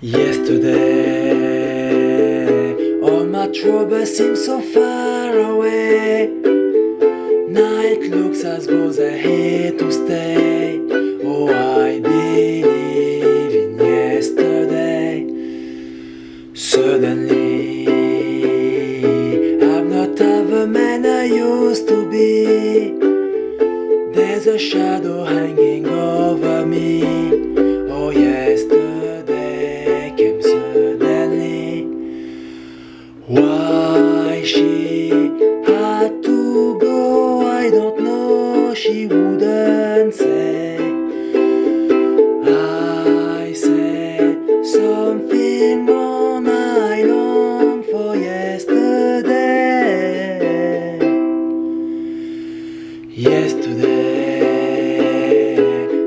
Yesterday, all my troubles seem so far away. Night looks as though they're here to stay. Oh, I believe in yesterday. Suddenly, I'm not the man I used to be. There's a shadow hanging over Why she had to go, I don't know. She wouldn't say. I said something more. I long for yesterday. Yesterday,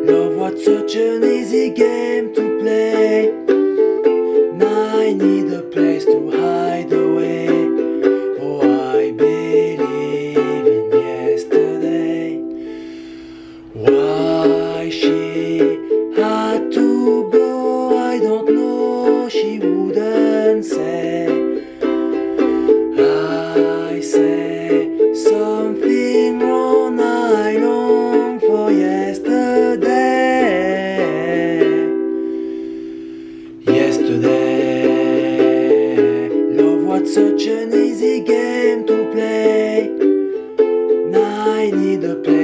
love was such an easy game to play. Now I need a place to she had to go. I don't know, she wouldn't say. I say something wrong, I long for yesterday. Yesterday, love was such an easy game to play. Now I need a play.